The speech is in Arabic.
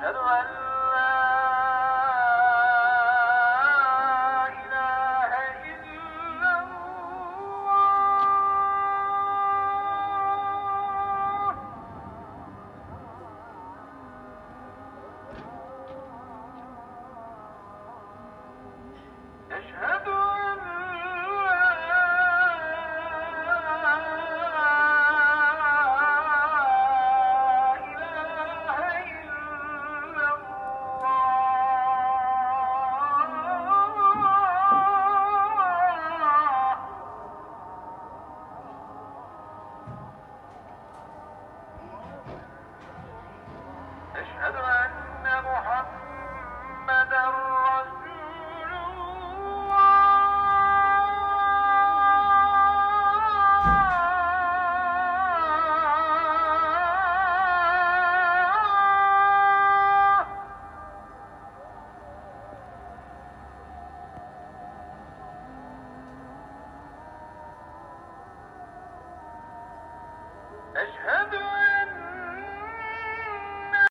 أشهد أن أشهد أن محمدا رسول الله. أشهد